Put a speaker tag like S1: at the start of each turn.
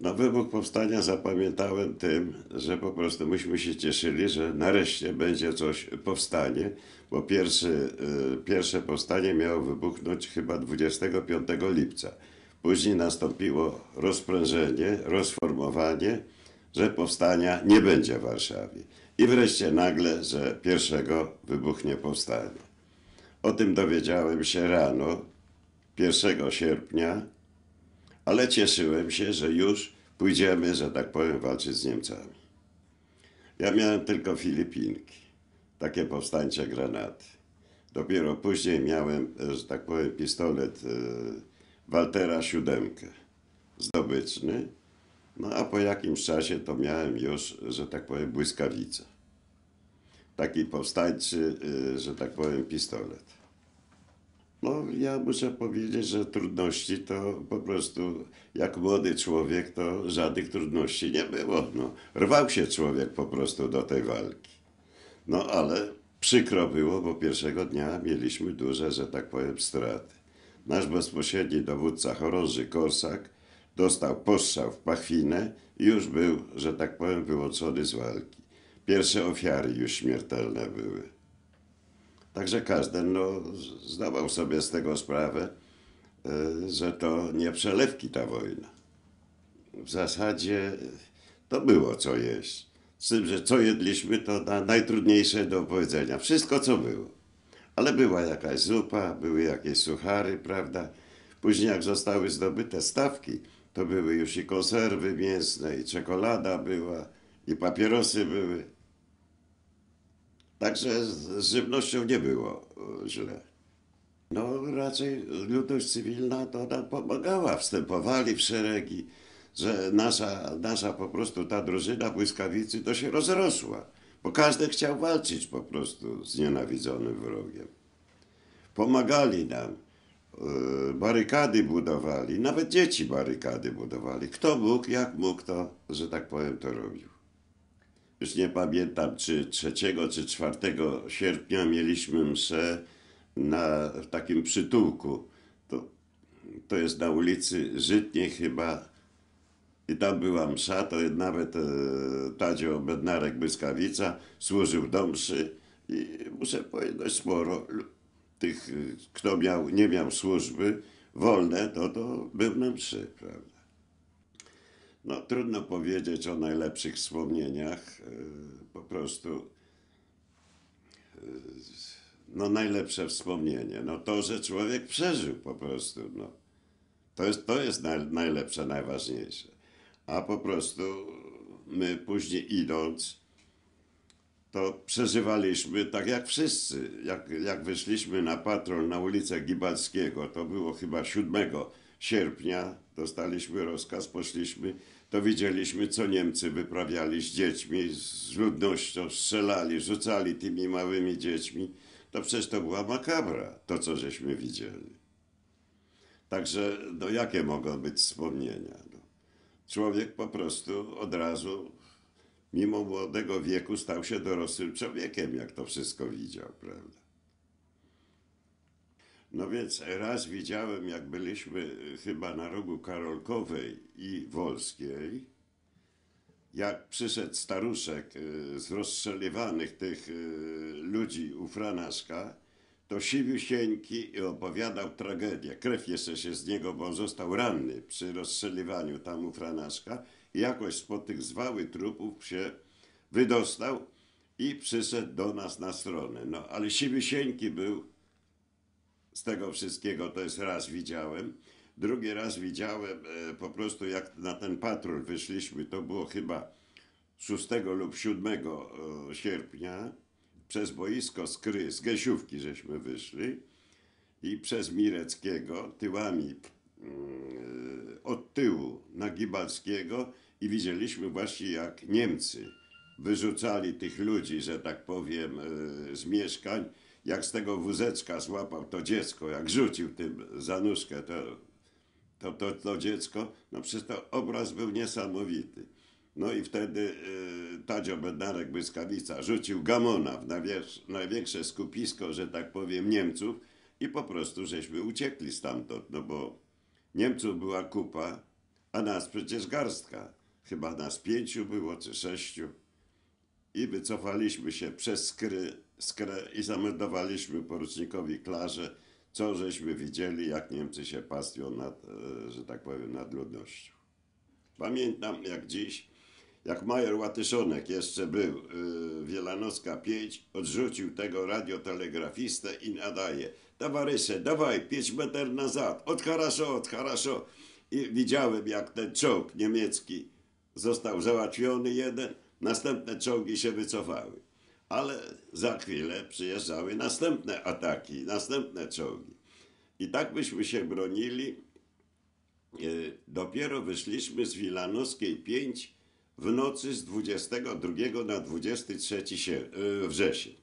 S1: No wybuch powstania zapamiętałem tym, że po prostu myśmy się cieszyli, że nareszcie będzie coś powstanie, bo pierwszy, y, pierwsze powstanie miało wybuchnąć chyba 25 lipca. Później nastąpiło rozprężenie, rozformowanie, że powstania nie będzie w Warszawie. I wreszcie nagle, że pierwszego wybuchnie powstanie. O tym dowiedziałem się rano, 1 sierpnia, ale cieszyłem się, że już pójdziemy, że tak powiem, walczyć z Niemcami. Ja miałem tylko Filipinki, takie powstańcze granaty. Dopiero później miałem, że tak powiem, pistolet e, Waltera siódemkę, zdobyczny. No a po jakimś czasie to miałem już, że tak powiem, błyskawica. Taki powstańczy, e, że tak powiem, pistolet. No, ja muszę powiedzieć, że trudności to po prostu, jak młody człowiek, to żadnych trudności nie było. No, rwał się człowiek po prostu do tej walki. No, ale przykro było, bo pierwszego dnia mieliśmy duże, że tak powiem, straty. Nasz bezpośredni dowódca chorąży Korsak dostał postrzał w pachwinę i już był, że tak powiem, wyłączony z walki. Pierwsze ofiary już śmiertelne były. Także każdy no, zdawał sobie z tego sprawę, e, że to nie przelewki ta wojna. W zasadzie to było co jeść. Z tym, że co jedliśmy, to na najtrudniejsze do opowiedzenia. Wszystko, co było. Ale była jakaś zupa, były jakieś suchary, prawda? Później, jak zostały zdobyte stawki, to były już i konserwy mięsne, i czekolada była, i papierosy były. Także z żywnością nie było e, źle. No raczej ludność cywilna to nam pomagała, wstępowali w szeregi, że nasza, nasza po prostu ta drużyna błyskawicy to się rozrosła, bo każdy chciał walczyć po prostu z nienawidzonym wrogiem. Pomagali nam, e, barykady budowali, nawet dzieci barykady budowali. Kto mógł, jak mógł, to, że tak powiem, to robił już nie pamiętam, czy 3 czy 4 sierpnia mieliśmy mszę na w takim przytułku. To, to jest na ulicy Żytniej chyba. I tam była msza, to nawet e, Tadzio Bednarek Błyskawica służył do mszy. I muszę powiedzieć, sporo tych, kto miał, nie miał służby wolne, to, to był na mszy, prawda. No, trudno powiedzieć o najlepszych wspomnieniach. E, po prostu e, no, najlepsze wspomnienie. No to, że człowiek przeżył po prostu. No. To jest, to jest naj, najlepsze, najważniejsze. A po prostu my później idąc, to przeżywaliśmy tak jak wszyscy. Jak, jak wyszliśmy na patrol na ulicę Gibalskiego, to było chyba 7 sierpnia, dostaliśmy rozkaz, poszliśmy to widzieliśmy, co Niemcy wyprawiali z dziećmi, z ludnością, strzelali, rzucali tymi małymi dziećmi. To przecież to była makabra, to co żeśmy widzieli. Także, no jakie mogą być wspomnienia? No, człowiek po prostu od razu, mimo młodego wieku, stał się dorosłym człowiekiem, jak to wszystko widział, prawda? No więc raz widziałem, jak byliśmy y, chyba na rogu Karolkowej i Wolskiej, jak przyszedł staruszek y, z rozstrzeliwanych tych y, ludzi u Franaszka, to siwiusieńki i opowiadał tragedię. Krew jeszcze się z niego, bo on został ranny przy rozstrzeliwaniu tam u Franaszka i jakoś spod tych zwały trupów się wydostał i przyszedł do nas na stronę. No ale siwiusieńki był z tego wszystkiego to jest raz widziałem. Drugi raz widziałem e, po prostu jak na ten patrol wyszliśmy, to było chyba 6 lub 7 e, sierpnia, przez boisko Skry, z Gęsiówki żeśmy wyszli i przez Mireckiego tyłami mm, od tyłu na Gibalskiego i widzieliśmy właśnie jak Niemcy wyrzucali tych ludzi, że tak powiem, e, z mieszkań jak z tego wózeczka złapał to dziecko, jak rzucił tym za nóżkę to, to, to, to dziecko, no przecież to obraz był niesamowity. No i wtedy y, Tadzio Bednarek Błyskawica rzucił Gamona w największe skupisko, że tak powiem, Niemców i po prostu żeśmy uciekli stamtąd, no bo Niemców była kupa, a nas przecież garstka. Chyba nas pięciu było, czy sześciu. I wycofaliśmy się przez skry, i zameldowaliśmy porucznikowi Klarze, co żeśmy widzieli, jak Niemcy się pastwią nad, e, że tak powiem, nad ludnością. Pamiętam jak dziś, jak major Łatyszonek jeszcze był yy, Wielanowska 5, odrzucił tego radiotelegrafistę i nadaje. Towarzysze, dawaj, 5 metrów nazad, od haraszo, od haraszo. I widziałem jak ten czołg niemiecki został załatwiony jeden, następne czołgi się wycofały. Ale za chwilę przyjeżdżały następne ataki, następne czołgi. I tak byśmy się bronili, E, Dopiero wyszliśmy z Wilanowskiej 5 w nocy z 22 na 23 sie- e, wrzesień.